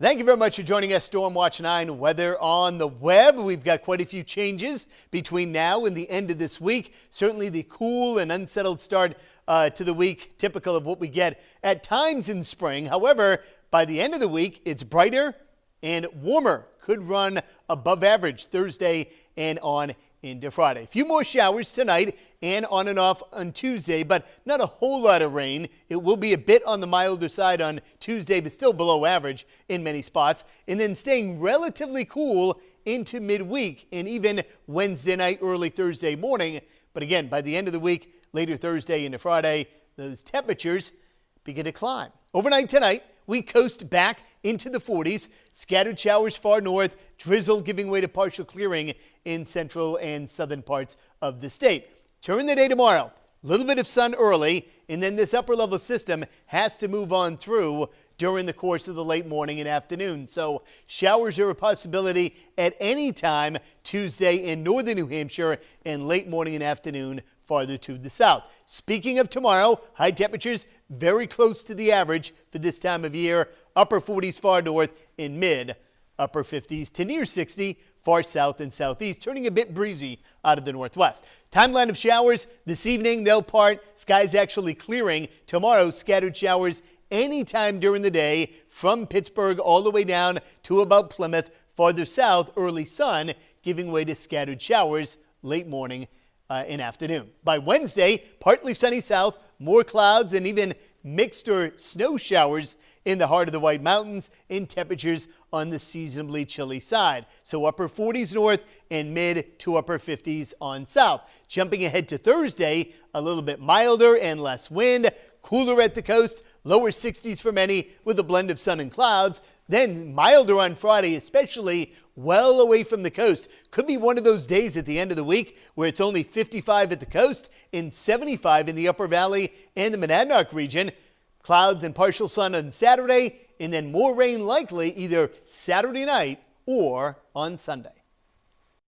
Thank you very much for joining us, Stormwatch 9 Weather on the Web. We've got quite a few changes between now and the end of this week. Certainly the cool and unsettled start uh, to the week, typical of what we get at times in spring. However, by the end of the week, it's brighter and warmer. Could run above average Thursday and on into Friday. A few more showers tonight and on and off on Tuesday, but not a whole lot of rain. It will be a bit on the milder side on Tuesday, but still below average in many spots. And then staying relatively cool into midweek and even Wednesday night, early Thursday morning. But again, by the end of the week, later Thursday into Friday, those temperatures begin to climb. Overnight tonight, we coast back into the 40s. Scattered showers far north, drizzle giving way to partial clearing in central and southern parts of the state. During the day tomorrow, a little bit of sun early, and then this upper level system has to move on through during the course of the late morning and afternoon. So showers are a possibility at any time Tuesday in northern New Hampshire and late morning and afternoon farther to the south. Speaking of tomorrow, high temperatures very close to the average for this time of year, upper 40s far north and mid upper 50s to near 60 far south and southeast, turning a bit breezy out of the northwest. Timeline of showers this evening, they'll part. Skies actually clearing. Tomorrow, scattered showers anytime during the day from Pittsburg all the way down to about Plymouth. Farther south, early sun giving way to scattered showers late morning uh, in afternoon. By Wednesday, partly sunny south, more clouds and even mixed or snow showers in the heart of the White Mountains in temperatures on the seasonably chilly side. So upper 40s north and mid to upper 50s on south. Jumping ahead to Thursday, a little bit milder and less wind, cooler at the coast, lower 60s for many with a blend of sun and clouds. Then milder on Friday, especially well away from the coast. Could be one of those days at the end of the week where it's only 55 at the coast and 75 in the upper valley and the Monadnock region. Clouds and partial sun on Saturday, and then more rain likely either Saturday night or on Sunday.